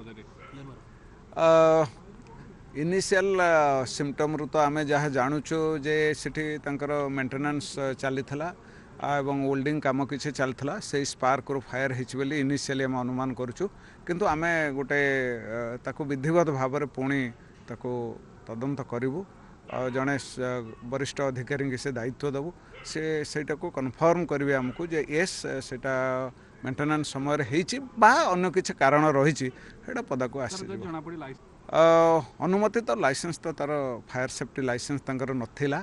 ବାବଦରେ ଇନିସିଆଲ ସିମ୍ପଟମ୍ରୁ ତ ଆମେ ଯାହା ଜାଣୁଛୁ ଯେ ସେଠି ତାଙ୍କର ମେଣ୍ଟେନାନ୍ସ ଚାଲିଥିଲା ଆ, ଏବଂ ୱେଲ୍ଡିଂ କାମ କିଛି ଚାଲିଥିଲା ସେଇ ସ୍ପାର୍କରୁ ଫାୟାର ହେଇଛି ବୋଲି ଇନିସିଆଲି ଆମେ ଅନୁମାନ କରୁଛୁ କିନ୍ତୁ ଆମେ ଗୋଟେ ଅ, ତାକୁ ବିଧିବଦ୍ଧ ଭାବରେ ପୁଣି ତାକୁ ତଦନ୍ତ କରିବୁ ଆଉ ଜଣେ ସ- ବରିଷ୍ଠ ଅଧିକାରୀଙ୍କୁ ସେ ଦାୟିତ୍ୱ ଦେବୁ ସେ ସେଇଟାକୁ କନଫର୍ମ କରିବେ ଆମକୁ ଯେ ୟେସ୍ ସେଇଟା ମେଣ୍ଟେନାନ୍ସ ସମୟରେ ହେଇଛି ବା ଅନ୍ୟ କିଛି କାରଣ ରହିଛି ସେଇଟା ପଦାକୁ ଆସିଯିବ। ଅନୁମତି ତ ଲାଇସେନ୍ସ ତ ତା'ର ଫାୟାର ସେଫ୍ଟି ଲାଇସେନ୍ସ ତାଙ୍କର ନଥିଲା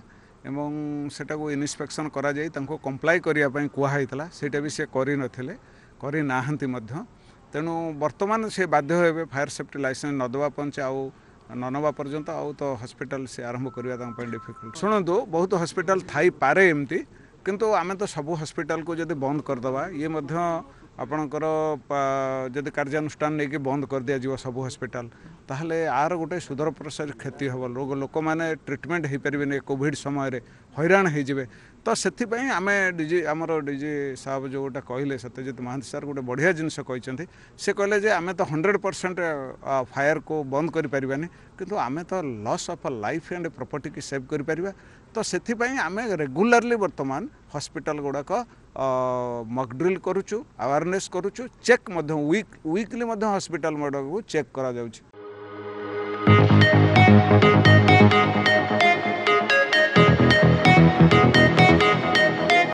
ଏବଂ ସେଟାକୁ ଇନ୍ସପେକ୍ସନ୍ କରାଯାଇ ତାଙ୍କୁ କମ୍ପ୍ଲାଏ କରିବା ପାଇଁ କୁହାହେଇଥିଲା ସେଇଟା ବି ସେ କରିନଥିଲେ କରିନାହାନ୍ତି ମଧ୍ୟ। ତେଣୁ ବର୍ତ୍ତମାନ ସେ ବାଧ୍ୟ ହେବେ ଫାୟାର ସେଫ୍ଟି ଲାଇସେନ୍ସ ନ ଦେବା ପଞ୍ଚେ ଆଉ ନ ନେବା ପର୍ଯ୍ୟନ୍ତ ଆଉ ତ ହସ୍ପିଟାଲ ସେ ଆରମ୍ଭ କରିବା ତାଙ୍କ ପାଇଁ ଡିଫିକଲ୍ଟ ଶୁଣନ୍ତୁ ବହୁତ ହସ୍ପିଟାଲ ଥାଇପାରେ ଏମିତି କିନ୍ତୁ ଆମେ ତ ସବୁ ହସ୍ପିଟାଲକୁ ଯଦି ବନ୍ଦ କରିଦେବା ଇଏ ମଧ୍ୟ ଆପଣଙ୍କର ପା- ଯଦି କାର୍ଯ୍ୟାନୁଷ୍ଠାନ ନେଇକି ବନ୍ଦ କରିଦିଆଯିବ ସବୁ ହସ୍ପିଟାଲ ତାହେଲେ ଆର ଗୋଟେ ସୁଦୂର ପ୍ରସାର କ୍ଷତି ହେବ ଲୋକ ଲୋକମାନେ ଟ୍ରିଟମେଣ୍ଟ ହେଇପାରିବେନି ଏ କୋଭିଡ଼ ସମୟରେ ହଇରାଣ ହେଇଯିବେ ତ ସେଥିପାଇଁ ଆମେ ଡିଜି ଆମର ଡିଜି ସାହେବ ଗୋଟେ କହିଲେ ସତ୍ୟଜିତ ମହାନ୍ତି ସାର୍ ଗୋଟେ ବଢ଼ିଆ ଜିନିଷ କହିଛନ୍ତି। ସେ କହିଲେ ଯେ ଆମେ ତ ହଣ୍ଡ୍ରେଡ଼ ପରସେଣ୍ଟ ଫାୟାର୍କୁ ବନ୍ଦ କରିପାରିବାନି କିନ୍ତୁ ଆମେ ତ ଲସ୍ ଅଫ୍ ଲାଇଫ୍ ଆଣ୍ଡ ପ୍ରପର୍ଟିକୁ ସେଭ୍ କରିପାରିବା। ତ ସେଥିପାଇଁ ଆମେ ରେଗୁଲାରଲି ବର୍ତ୍ତମାନ ହସ୍ପିଟାଲ ଗୁଡ଼ାକ ମକ୍ଡ୍ରିଲ୍ କରୁଛୁ ଆୱାରନେସ୍ କରୁଛୁ ଚେକ୍ ମଧ୍ୟ ୱିକ୍ ୱିକ୍ଲି ମଧ୍ୟ ହସ୍ପିଟାଲ ଗୁଡ଼ାକୁ ଚେକ୍ କରାଯାଉଛି।